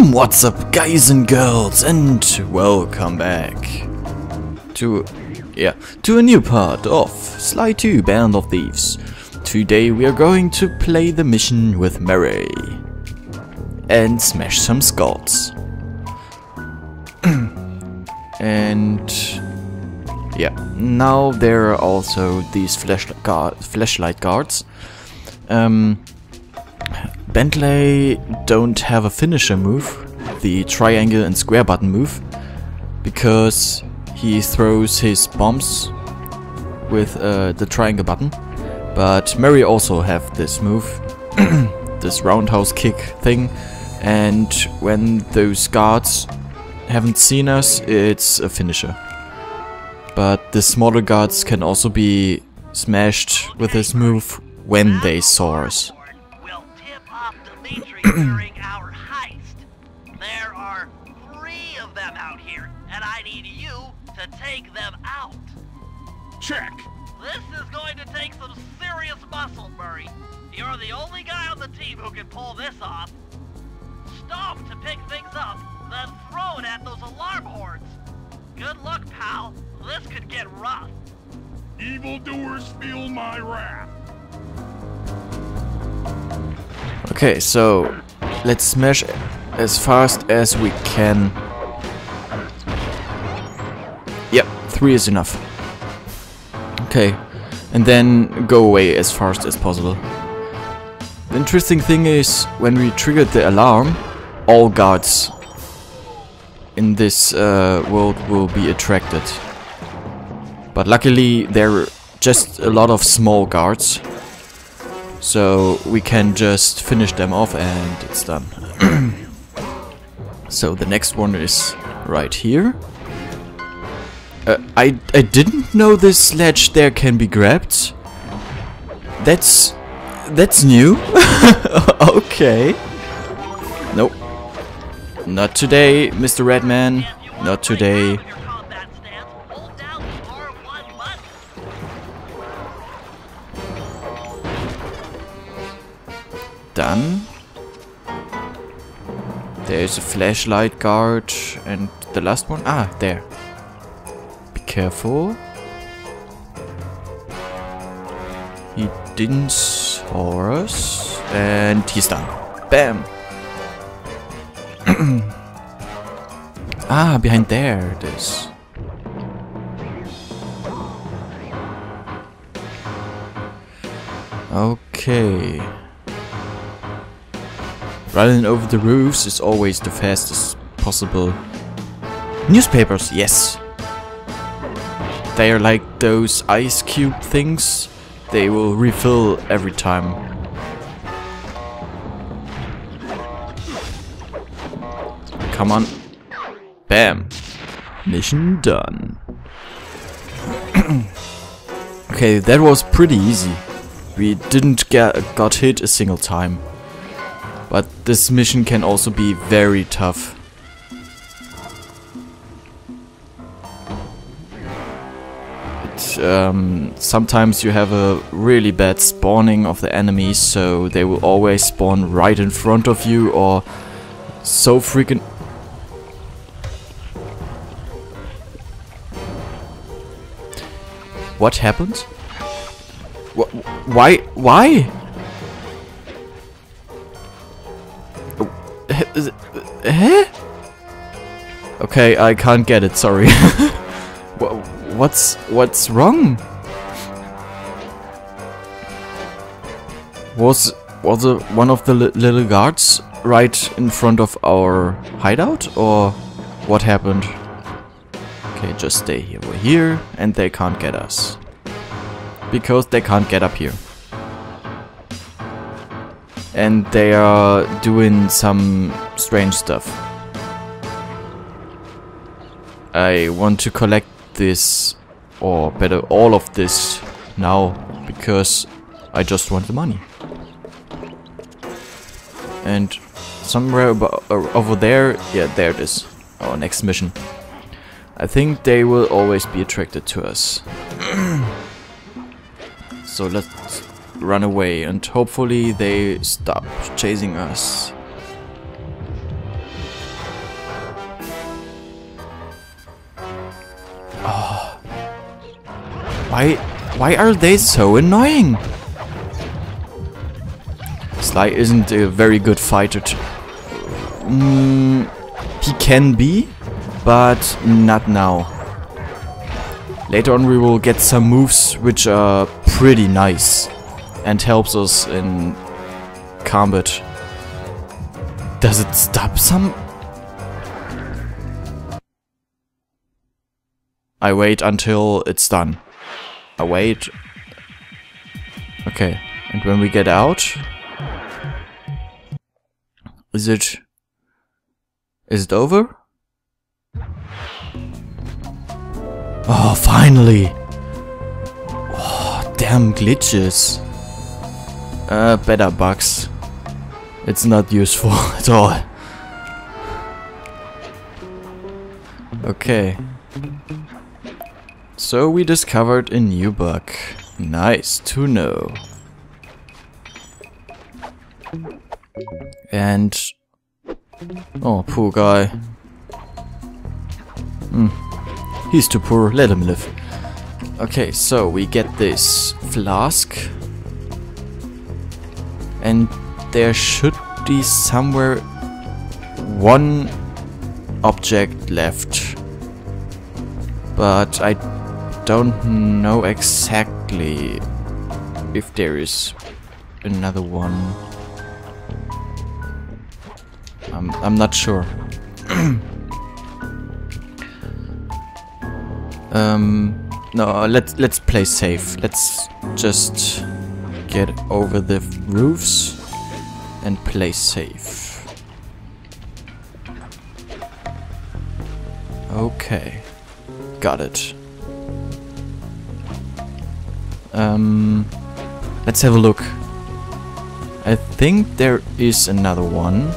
What's up guys and girls and welcome back to yeah to a new part of Sly 2 Band of Thieves. Today we are going to play the mission with Murray and smash some skulls. and yeah, now there are also these flashlight, flashlight guards. Um, Bentley don't have a finisher move, the triangle and square button move, because he throws his bombs with uh, the triangle button. But Murray also have this move, this roundhouse kick thing, and when those guards haven't seen us, it's a finisher. But the smaller guards can also be smashed with this move when they saw us. During our heist. There are three of them out here, and I need you to take them out. Check. This is going to take some serious muscle, Murray. You're the only guy on the team who can pull this off. Stop to pick things up, then throw it at those alarm horns. Good luck, pal. This could get rough. Evildoers feel my wrath. Okay, so let's smash as fast as we can. Yep, three is enough. Okay, and then go away as fast as possible. The interesting thing is, when we triggered the alarm, all guards in this uh, world will be attracted. But luckily, there are just a lot of small guards, so we can just finish them off and it's done. so the next one is right here. Uh, I, I didn't know this sledge there can be grabbed. That's... That's new. okay. Nope. Not today, Mr. Redman. Not today. Done. There's a flashlight guard and the last one. Ah, there. Be careful. He didn't saw us. And he's done. Bam! ah, behind there it is. Okay. Running over the roofs is always the fastest possible. Newspapers, yes. They are like those ice cube things. They will refill every time. Come on. Bam. Mission done. okay, that was pretty easy. We didn't get got hit a single time. But this mission can also be very tough. It, um, sometimes you have a really bad spawning of the enemies, so they will always spawn right in front of you or so freaking... What happened? Wh why? Why? Eh? Okay, I can't get it. Sorry. What's what's wrong? Was was it one of the li little guards right in front of our hideout, or what happened? Okay, just stay here. We're here, and they can't get us because they can't get up here and they are doing some strange stuff. I want to collect this, or better, all of this now, because I just want the money. And somewhere uh, over there, yeah, there it is, our next mission. I think they will always be attracted to us. so let's run away and hopefully they stop chasing us. Oh. Why, why are they so annoying? Sly isn't a very good fighter. Mm, he can be, but not now. Later on we will get some moves which are pretty nice and helps us in combat. Does it stop some? I wait until it's done. I wait. Okay, and when we get out, is it... Is it over? Oh, finally! Oh, damn glitches. Uh, better bugs. It's not useful at all. Okay. So we discovered a new bug. Nice to know. And... Oh, poor guy. Hmm. He's too poor, let him live. Okay, so we get this flask. And there should be somewhere one object left. But I don't know exactly if there is another one. I'm, I'm not sure. um, no, let's let's play safe. Let's just get over the roofs and play safe. Okay, got it. Um, let's have a look. I think there is another one,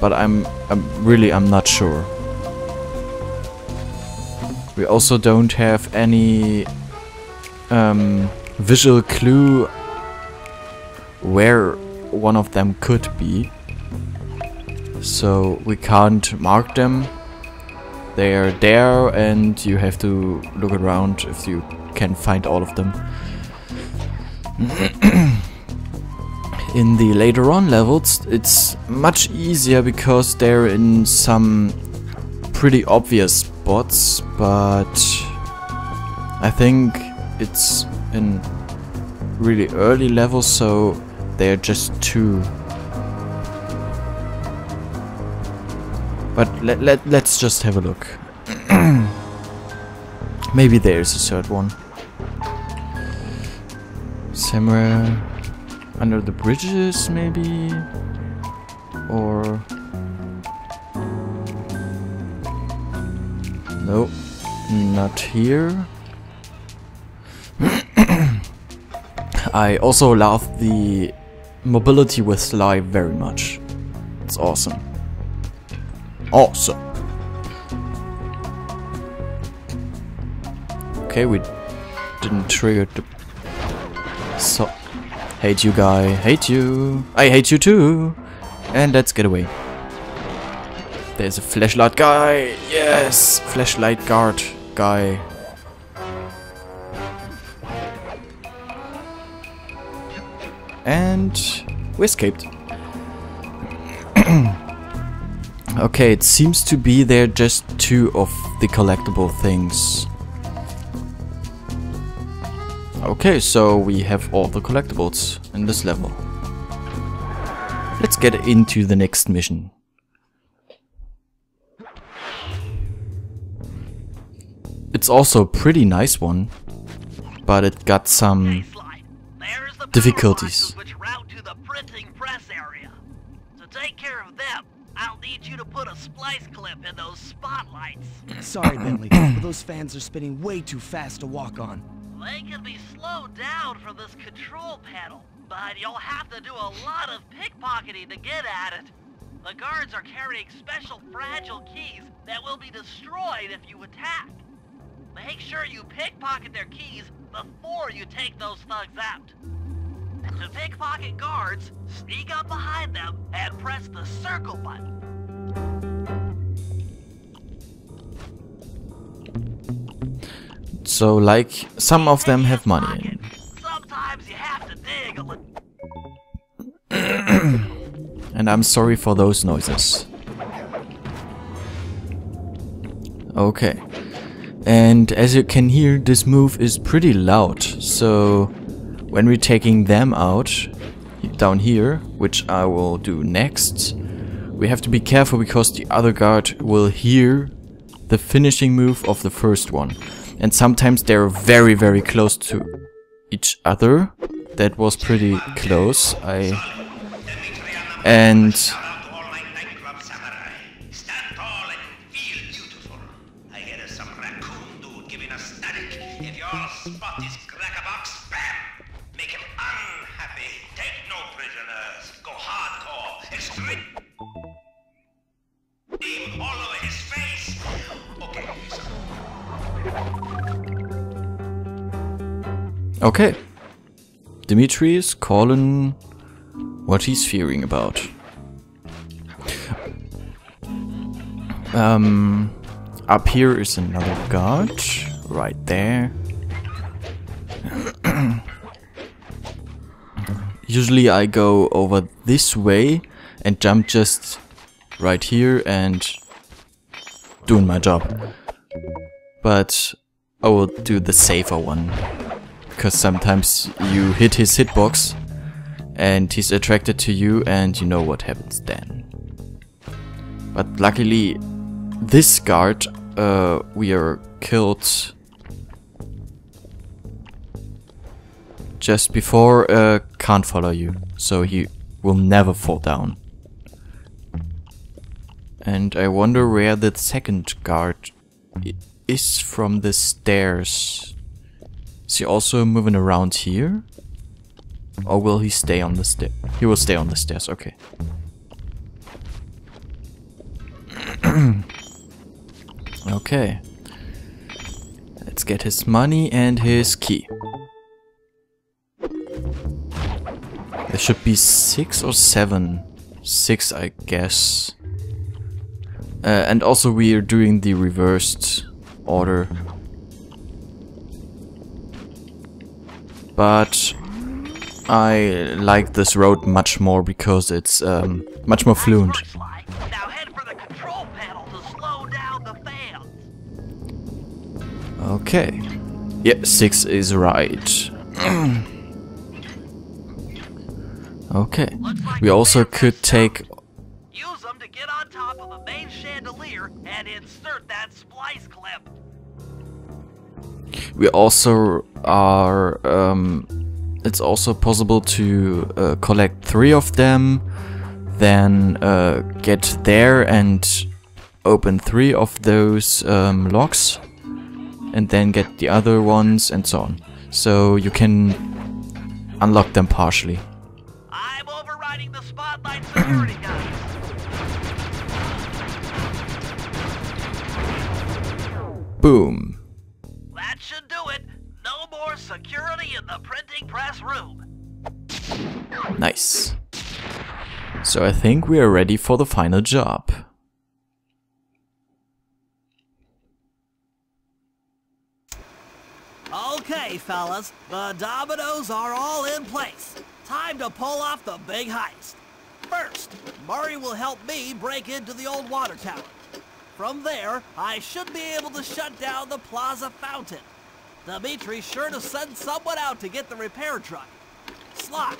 but I'm, I'm really I'm not sure. We also don't have any um, visual clue where one of them could be. So we can't mark them. They are there and you have to look around if you can find all of them. in the later on levels it's much easier because they're in some pretty obvious spots but I think it's in really early levels so they're just two. But let, let, let's just have a look. Maybe there's a third one. Somewhere under the bridges maybe? Or No, not here. I also love the mobility with Sly very much it's awesome awesome okay we didn't trigger the so, hate you guy, hate you. I hate you too. And let's get away. There's a flashlight guy. Yes, flashlight guard guy. And we escaped. okay, it seems to be there just two of the collectible things. Okay, so we have all the collectibles in this level. Let's get into the next mission. It's also a pretty nice one, but it got some difficulties. which route to the printing press area. To take care of them, I'll need you to put a splice clip in those spotlights. Sorry, Bentley, but those fans are spinning way too fast to walk on. They can be slowed down from this control panel, but you'll have to do a lot of pickpocketing to get at it. The guards are carrying special fragile keys that will be destroyed if you attack. Make sure you pickpocket their keys before you take those thugs out. To pickpocket guards, sneak up behind them and press the circle button. So like some of them have money. Sometimes you have to dig a. And I'm sorry for those noises. Okay. And as you can hear, this move is pretty loud. So when we're taking them out, down here, which I will do next, we have to be careful because the other guard will hear the finishing move of the first one. And sometimes they're very, very close to each other. That was pretty close. I and Okay. Dimitri is calling what he's fearing about. Um, up here is another guard, right there. Usually I go over this way and jump just right here and doing my job. But I will do the safer one because sometimes you hit his hitbox and he's attracted to you and you know what happens then. But luckily this guard uh, we are killed just before uh, can't follow you so he will never fall down. And I wonder where the second guard is from the stairs. Is he also moving around here? Or will he stay on the stair? He will stay on the stairs, okay. okay. Let's get his money and his key. There should be six or seven. Six, I guess. Uh, and also we are doing the reversed order. But I like this road much more because it's um, much more fluent. Looks like. Now head for the control panel to slow down the fans. Okay. Yep, six is right. okay. We also could take Use them to get on top of the main chandelier and insert that splice clip. we also are um, it's also possible to uh, collect three of them then uh, get there and open three of those um, locks and then get the other ones and so on. So you can unlock them partially. I'm overriding the spotlight security guys. boom nice so I think we are ready for the final job Okay, fellas, the dominoes are all in place. Time to pull off the big heist. First, Murray will help me break into the old water tower. From there, I should be able to shut down the plaza fountain. Dimitri's sure to send someone out to get the repair truck. Sly,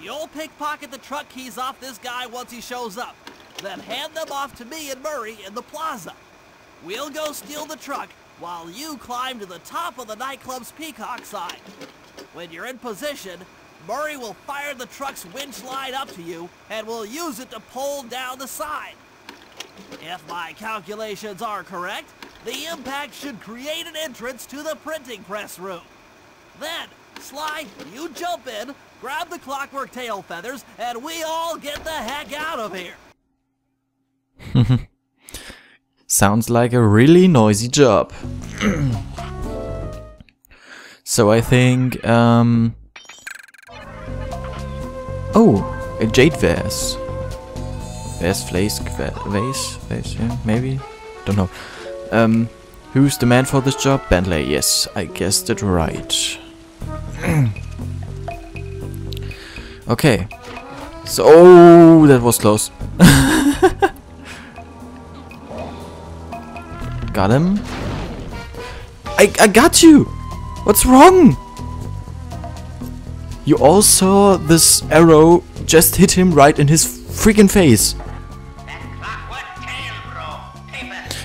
you'll pickpocket the truck keys off this guy once he shows up. Then hand them off to me and Murray in the plaza. We'll go steal the truck while you climb to the top of the nightclub's peacock sign. When you're in position, Murray will fire the truck's winch line up to you and will use it to pull down the sign. If my calculations are correct, the impact should create an entrance to the printing press room. Then, Sly, you jump in, grab the clockwork tail feathers, and we all get the heck out of here. Sounds like a really noisy job. so I think, um... Oh, a jade vase. Vase, vase, vase, vase, yeah, maybe? Don't know. Um, Who's the man for this job? Bentley, yes, I guessed it right. okay. So, oh, that was close. got him. I, I got you! What's wrong? You all saw this arrow just hit him right in his freaking face.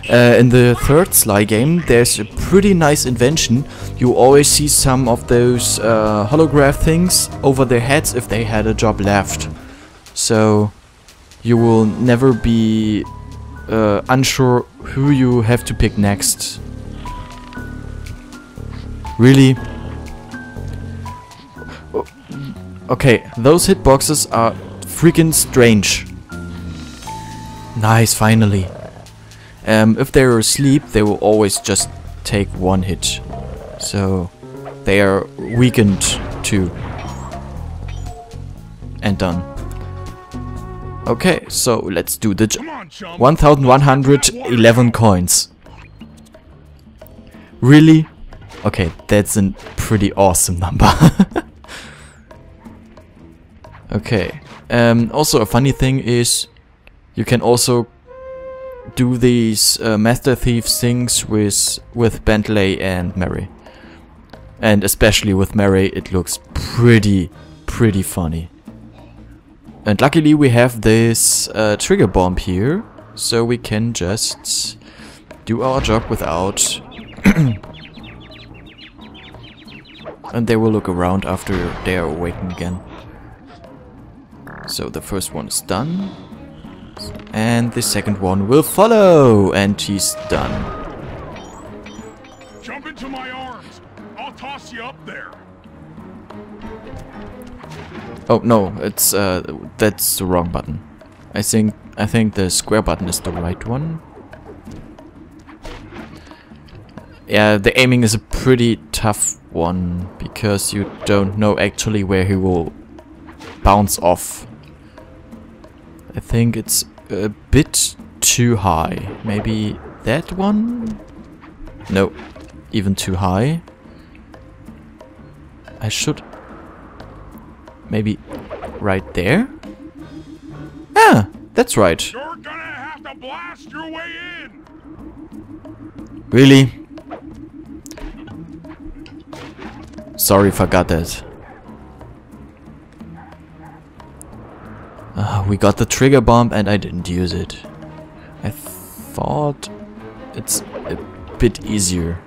Uh, in the third Sly game, there's a pretty nice invention. You always see some of those uh, holograph things over their heads if they had a job left. So you will never be uh, unsure who you have to pick next. Really? Okay, those hitboxes are freaking strange. Nice, finally. Um, if they're asleep, they will always just take one hit. So they are weakened too. And done. Okay, so let's do the Come on, chum. 1111 coins. Really? Okay, that's a pretty awesome number. okay. Um, also, a funny thing is you can also do these uh, Master Thief things with with Bentley and Murray. And especially with Murray, it looks pretty, pretty funny. And luckily we have this uh, trigger bomb here, so we can just do our job without... and they will look around after they are awakened again. So the first one is done. And the second one will follow, and he's done. Jump into my arms. Toss you up there. Oh no, it's uh, that's the wrong button. I think I think the square button is the right one. Yeah, the aiming is a pretty tough one because you don't know actually where he will bounce off. I think it's a bit too high. Maybe that one? No, even too high. I should maybe right there? Ah, that's right. You're gonna have to blast your way in. Really? Sorry, forgot that. Ah, we got the trigger bomb and I didn't use it. I thought it's a bit easier.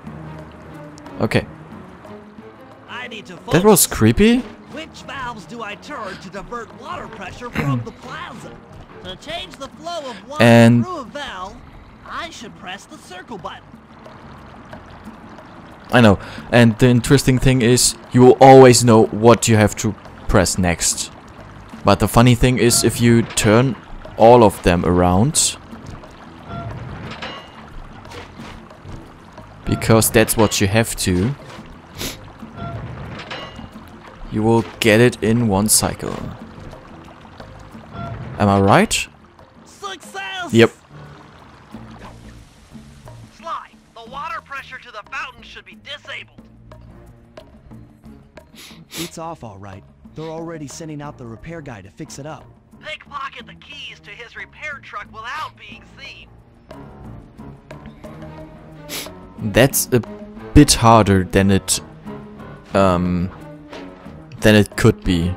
Okay, I need to that was creepy. Which valves do I turn to divert water pressure from hmm. the plaza? To change the flow of water And- through a valve, I should press the circle button. I know. And the interesting thing is, you will always know what you have to press next. But the funny thing is, if you turn all of them around, because that's what you have to, you will get it in one cycle. Am I right? Success! Yep. Sly, the water pressure to the fountain should be disabled. It's off all right. They're already sending out the repair guy to fix it up. Pickpocket the keys to his repair truck without being seen. That's a bit harder than it um than it could be.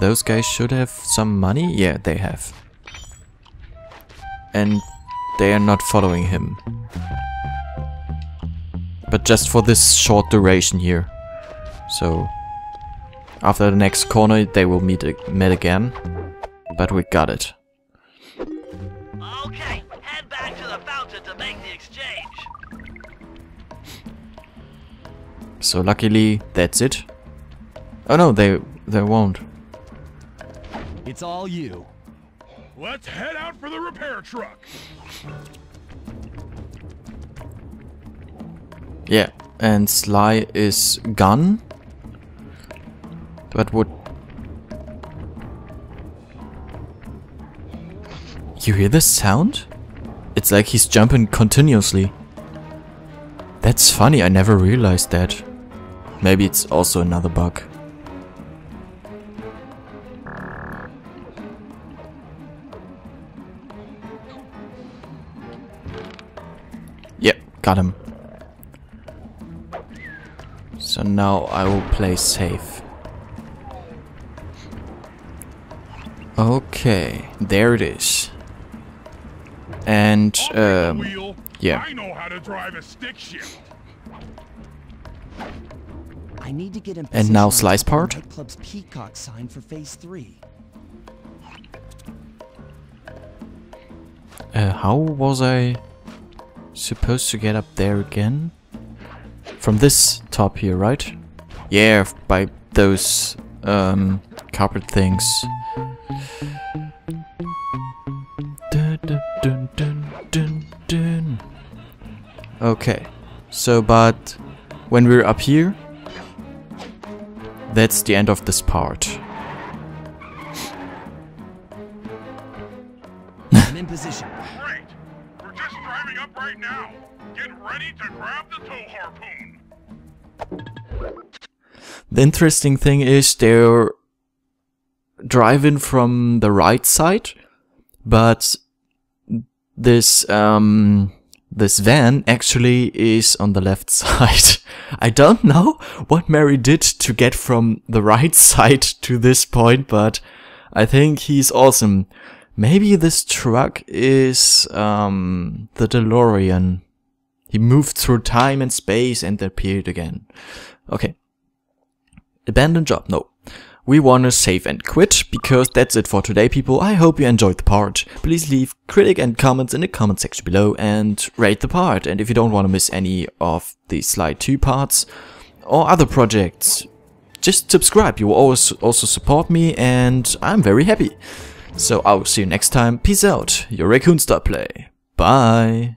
Those guys should have some money? Yeah, they have. And they are not following him. But just for this short duration here. So after the next corner they will meet, meet again. But we got it. Okay, head back to the fountain to make the exchange. So luckily, that's it. Oh no, they they won't. It's all you. Let's head out for the repair truck. Yeah, and Sly is gone. But would You hear this sound? It's like he's jumping continuously. That's funny, I never realized that. Maybe it's also another bug. Yep, got him. So now I will play safe. Okay, there it is. And, I'll take the um, yeah. I need to get in And now slice part? Nightclub's peacock sign for phase three. Uh, how was I supposed to get up there again? From this top here, right? Yeah, by those um, carpet things. Dun, dun, dun. Okay, so but when we're up here, that's the end of this part. I'm in position. Great. We're just driving up right now. Get ready to grab the tow harpoon. The interesting thing is they're driving from the right side, but this um this van actually is on the left side. I don't know what Murray did to get from the right side to this point, but I think he's awesome. Maybe this truck is um the DeLorean. He moved through time and space and appeared again. Okay. Abandoned job, no. We wanna save and quit, because that's it for today people. I hope you enjoyed the part. Please leave critic and comments in the comment section below and rate the part. And if you don't wanna miss any of the Sly 2 parts or other projects, just subscribe. You will always also support me and I'm very happy. So I'll see you next time. Peace out. Your Raccoon Star Play. Bye.